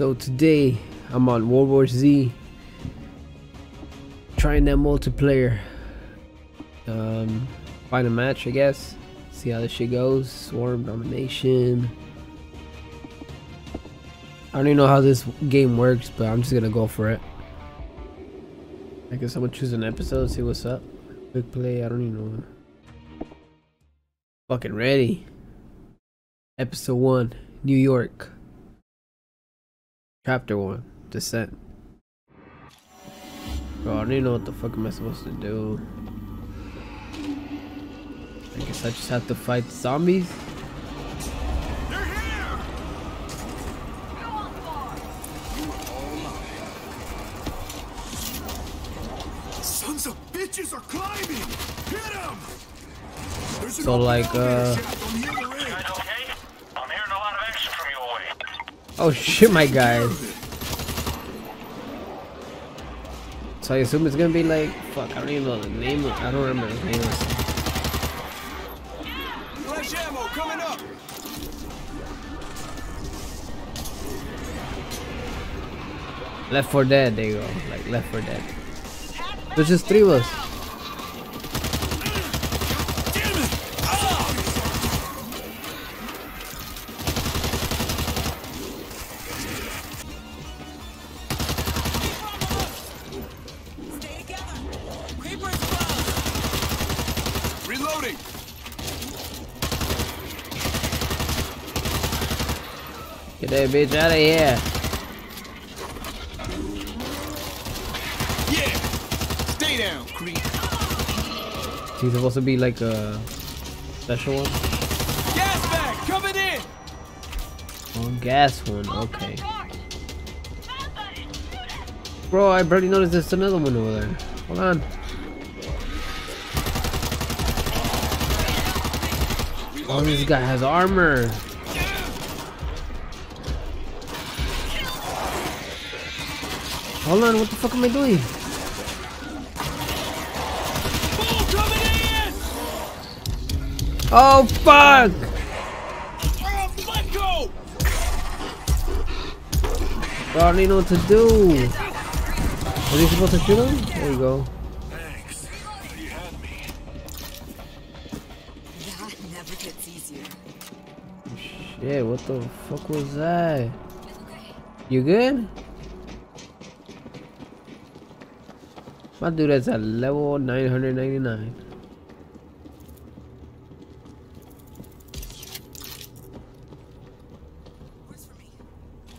So today I'm on World War Z trying that multiplayer. Um, find a match, I guess. See how this shit goes. Swarm domination. I don't even know how this game works, but I'm just gonna go for it. I guess I'm gonna choose an episode, see what's up. Quick play, I don't even know. Fucking ready. Episode 1, New York. Chapter 1, Descent. Bro, I don't even know what the fuck am I supposed to do. I guess I just have to fight zombies? They're here! Sons of bitches are climbing! Hit them! So, like, uh, shaft on the other end. Guys okay? I'm hearing a lot of action from your way. Oh shit, my Take care guy. So I assume it's gonna be like, fuck, I don't even know the name. Of, I don't remember the name. Of Flash ammo coming up! Left 4 Dead, there you go. Like Left 4 Dead. There's just three of us. Get that bitch out of here. Yeah! Stay down, creep! He's supposed to be like a special one. Gas bag coming in! Oh, gas one. Okay. Bro, I barely noticed there's another one over there. Hold on. Oh, this guy has armor. Hold on, what the fuck am I doing? Oh fuck! I don't even know what to do. Are you supposed to shoot him? There you go. Thanks. You had me. That never gets easier. Shit, what the fuck was that? You good? My dude is at level 999. Where's for me?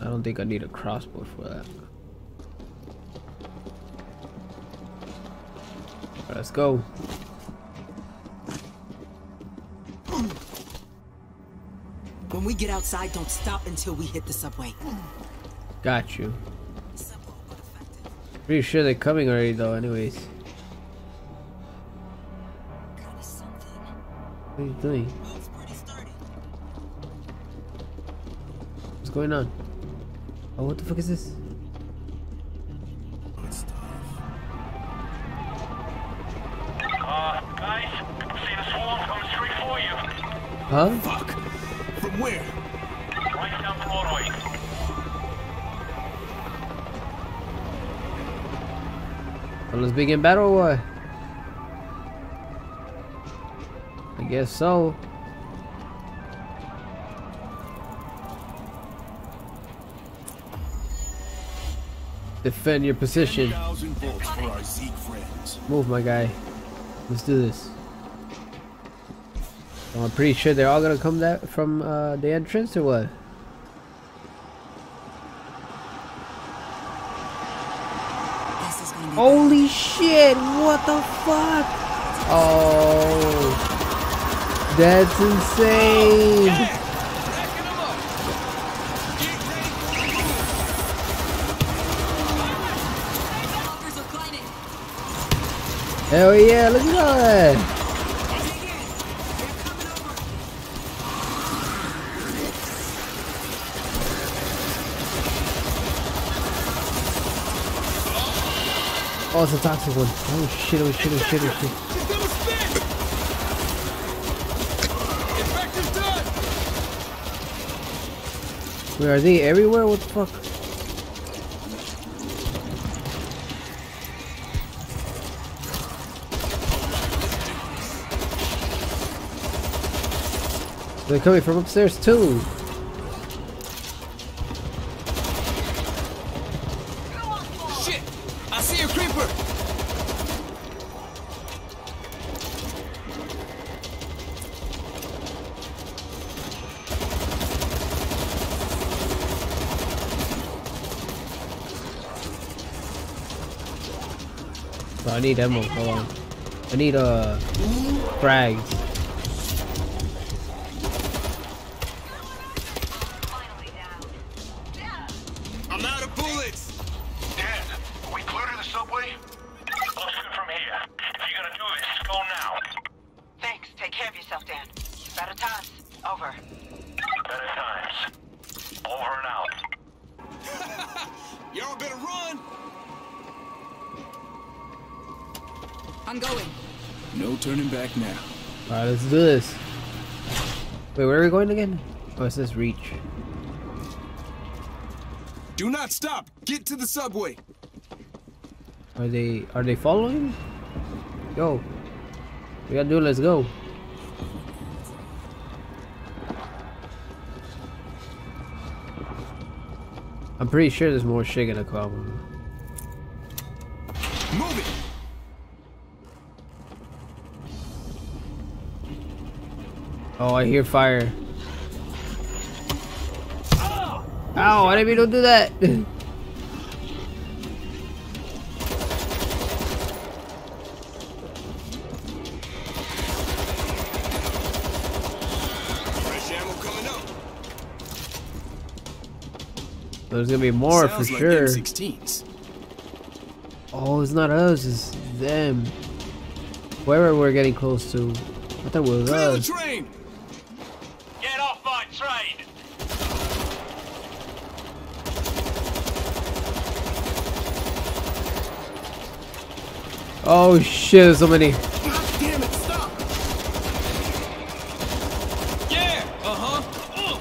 I don't think I need a crossbow for that. Let's go. When we get outside, don't stop until we hit the subway. Got you. Simple but effective. Pretty sure they're coming already though anyways. What are you doing? Moves pretty sturdy. What's going on? Oh, what the fuck is this? Good. Uh, guys, see the swarm coming straight for you. Huh? Fuck! From where? Right down Broadway. Well, let's begin battle or? I guess so. Defend your position. 10,000 volts for our Zeke friends. Move, my guy. Let's do this. I'm pretty sure they're all gonna come that from uh, the entrance or what? This is gonna be Holy shit! What the fuck? Oh, that's insane! Are. Hell yeah! Look at that! Oh, it's a toxic one. Oh shit, oh shit, oh shit, oh shit. Wait, are they everywhere? What the fuck? They're coming from upstairs too. I need ammo. Hold on. I need uh frags. I'm out of bullets! Dan, we clear to the subway? Let's go from here. If you're gonna do this, go now. Thanks. Take care of yourself, Dan. Better times. Over. Better times. Over and out. Y'all better run! I'm going. No turning back now. Alright, let's do this. Wait, where are we going again? Oh, it says reach. Do not stop! Get to the subway! Are they are they following? Yo. We gotta do it, let's go. I'm pretty sure there's more shit gonna come. Move it! Oh, I hear fire. Ow, I didn't mean to do that. Fresh ammo coming up. There's gonna be more Sounds for like sure. M16s. Oh, it's not us, it's them. Whoever we're getting close to. I thought it was Clear the train! Get off my train! Oh shit, there's so many. God damn it, stop! Yeah! Uh-huh. Uh.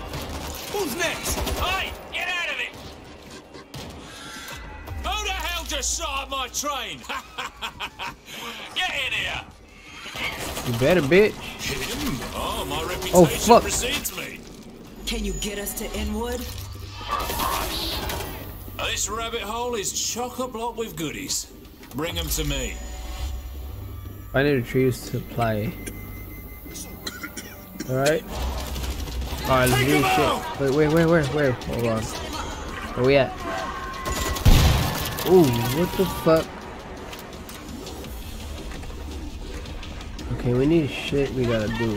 Who's next? Hey, get out of it! Who the hell just shot my train? Get in here! You better, bitch. Oh, my reputation Oh, fuck. precedes me. Can you get us to Inwood? This rabbit hole is chock-a-block with goodies. Bring them to me. I need to choose to play. Alright. Alright, let's do shit. Wait, wait, wait, where, where? Hold on. Where we at? Ooh, what the fuck? Okay, we need shit we gotta do.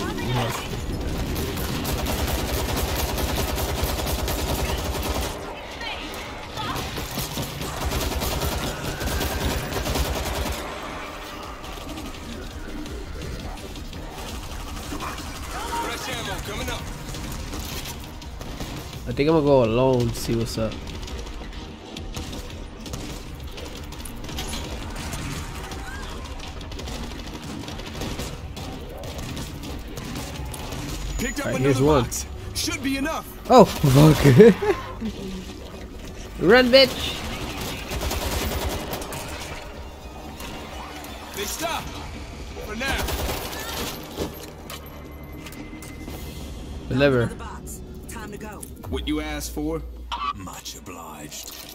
Think I'm gonna go alone, see what's up. Picked up Alright, here's one. box. Should be enough. Oh, fuck. Run, bitch! They stop. For now. Deliver. Another box. Time to go. What you asked for? Much obliged.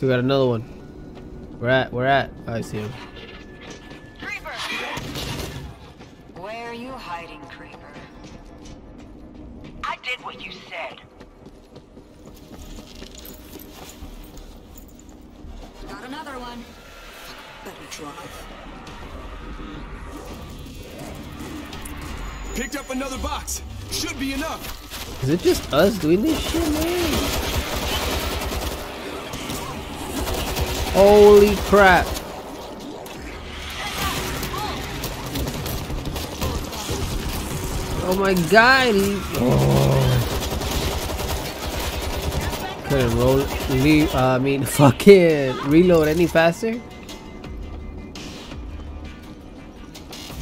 We got another one. We're at? we're at? I see him. Creeper! Where are you hiding, Creeper? I did what you said. Got another one. Better drive. Picked up another box. Should be enough. Is it just us doing this shit, man? Holy crap. Oh my god. Couldn't roll, leave, uh, I mean, fucking reload any faster?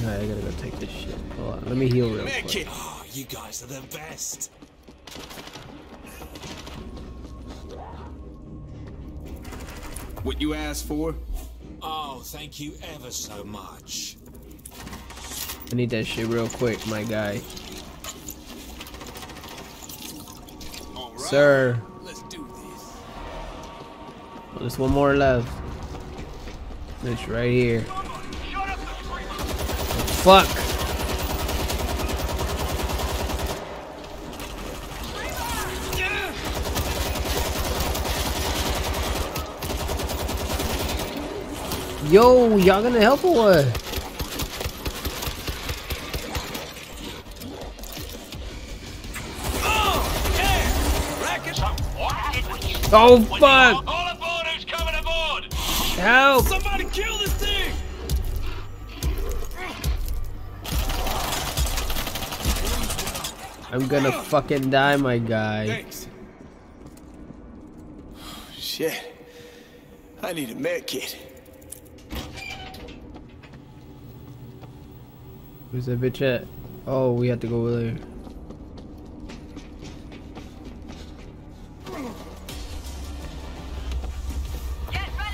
Alright, I gotta go take this shit. Hold on, let me heal real Make quick. It. Oh, you guys are the best. What you asked for? Oh, thank you ever so much. I need that shit real quick, my guy. Sir. Let's do this. Well, there's one more left. It's right here. Fuck! Yo, y'all gonna help or what? Oh fuck! All aboard who's coming aboard! Help! Somebody I'm gonna fucking die, my guy. Thanks. Shit. I need a med kit. Where's that bitch at? Oh, we have to go over there.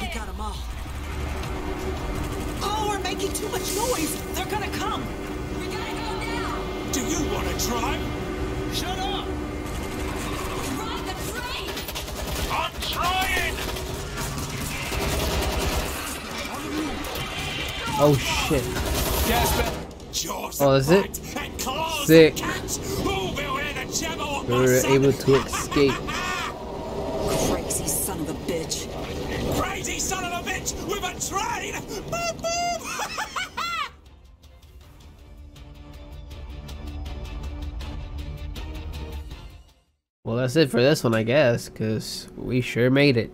We got them all. Oh, we're making too much noise. They're gonna come. We gotta go now. Do you want to drive? Shut up! Ride the train. I'm trying! Oh shit. Gas back. Oh, that is it? bite And claws Sick. that catch. Who will hear the jabber of We my were able to escape. Crazy son of a bitch. Crazy son of a bitch with a train! Well, that's it for this one, I guess, because we sure made it.